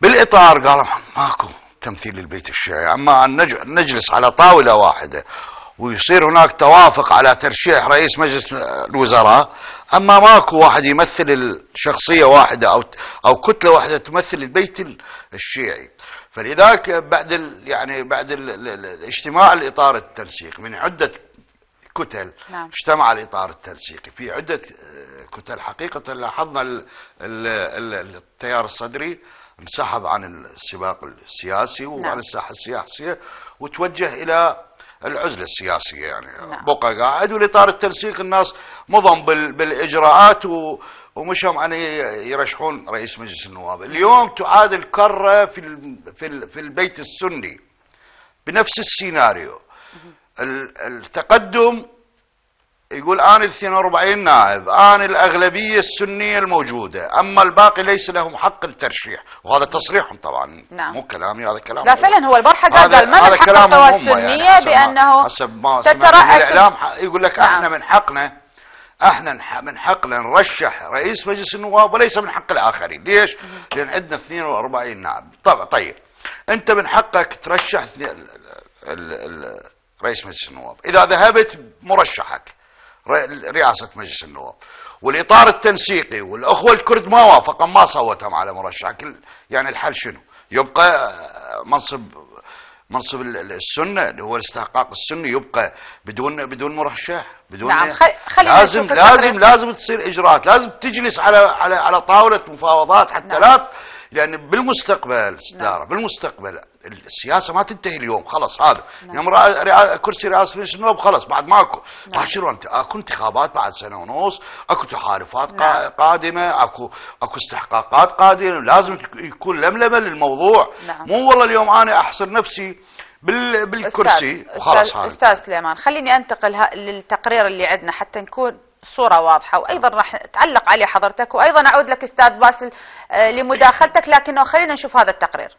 بالإطار قالوا ماكو تمثيل للبيت الشيعي أما أن نج- نجلس على طاولة واحدة ويصير هناك توافق على ترشيح رئيس مجلس الوزراء أما ماكو واحد يمثل الشخصية واحدة أو أو كتلة واحدة تمثل البيت ال- الشيعي. فلذلك بعد يعني بعد ال ال ال الاجتماع الإطار التنسيق من عدة كتل. نعم. اجتمع الاطار التنسيقي في عدة آه، كتل. حقيقة لاحظنا ال- ال- ال- التيار الصدري انسحب عن السباق السياسي وعن نعم. الساحة السياسية وتوجه إلى العزلة السياسية. يعني نعم. بقى قاعد والاطار التنسيق الناس مضم بال- بالإجراءات و ومشوا عن يرشحون رئيس مجلس النواب. اليوم تعاد الكرة في في في البيت السني بنفس السيناريو. ال- التقدم يقول أنا ال 42 نائب أنا الأغلبية السنية الموجودة أما الباقي ليس لهم حق الترشيح وهذا تصريحهم طبعا نعم. مو كلامي هذا كلام لا فعلا هو البارحة قال قال من هذا الحق كلامهم القوى يعني حسب ما- بأنه حسب ما سمعت من تترأس الإعلام ح- يقول لك نعم. إحنا من حقنا إحنا من حقنا نرشح رئيس مجلس النواب وليس من حق الآخرين، ليش؟ لأن عندنا 42 نائب، طبعا طيب أنت من حقك ترشح رئيس مجلس النواب، إذا ذهبت مرشحك ر- رئاسة مجلس النواب والإطار التنسيقي والأخوة الكرد ما وافقوا ما صوتهم على مرشحك، يعني الحل شنو؟ يبقى منصب منصب ال- ال- السنة اللي هو الاستحقاق السني يبقى بدون بدون مرشح بدون نعم، خل- خلينا لازم لازم. لازم تصير إجراءات لازم تجلس على على على طاولة مفاوضات حتى نعم. لا لأن بالمستقبل استداره بالمستقبل السياسة ما تنتهي اليوم خلاص هذا نعم. يوم كرسي رئاسة مجلس النواب خلاص بعد ماكو نعم. بعد شنو أنت أكو انتخابات بعد سنة ونص أكو تحالفات نعم. قادمة أكو أكو استحقاقات قادمة لازم يكون لملمة للموضوع نعم. مو والله اليوم أنا أحصر نفسي بال بالكرسي وخلاص أستاذ سليمان خليني أنتقل ه- للتقرير اللي عندنا حتى نكون صورة واضحة وأيضا راح تعلق عليه حضرتك وأيضا أعود لك أستاذ باسل آه، لمداخلتك لكنه خلينا نشوف هذا التقرير.